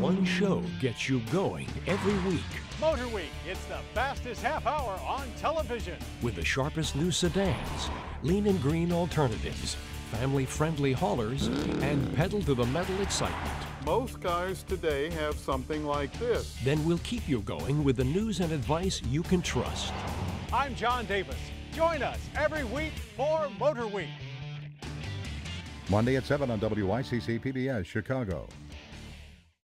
one show gets you going every week. Motor Week, it's the fastest half hour on television. With the sharpest new sedans, lean and green alternatives, family friendly haulers, and pedal to the metal excitement. Most cars today have something like this. Then we'll keep you going with the news and advice you can trust. I'm John Davis. Join us every week for Motor Week. Monday at 7 on WYCC PBS Chicago.